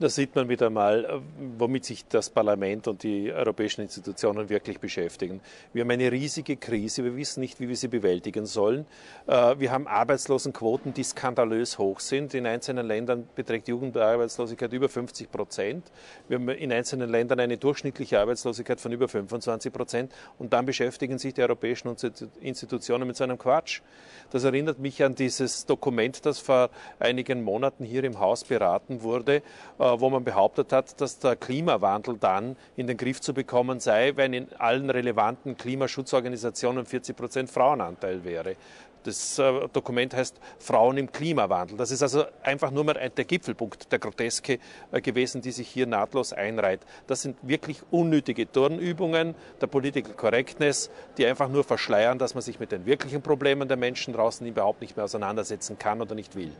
Da sieht man wieder mal, äh, womit sich das Parlament und die europäischen Institutionen wirklich beschäftigen. Wir haben eine riesige Krise. Wir wissen nicht, wie wir sie bewältigen sollen. Äh, wir haben Arbeitslosenquoten, die skandalös hoch sind. In einzelnen Ländern beträgt Jugendarbeitslosigkeit über 50 Prozent. Wir haben in einzelnen Ländern eine durchschnittliche Arbeitslosigkeit von über 25 Prozent. Und dann beschäftigen sich die europäischen Institutionen mit so einem Quatsch. Das erinnert mich an dieses Dokument, das vor einigen Monaten hier im Haus beraten wurde wo man behauptet hat, dass der Klimawandel dann in den Griff zu bekommen sei, wenn in allen relevanten Klimaschutzorganisationen 40 Prozent Frauenanteil wäre. Das äh, Dokument heißt Frauen im Klimawandel. Das ist also einfach nur mal der Gipfelpunkt der Groteske äh, gewesen, die sich hier nahtlos einreiht. Das sind wirklich unnötige Turnübungen der Political Correctness, die einfach nur verschleiern, dass man sich mit den wirklichen Problemen der Menschen draußen überhaupt nicht mehr auseinandersetzen kann oder nicht will.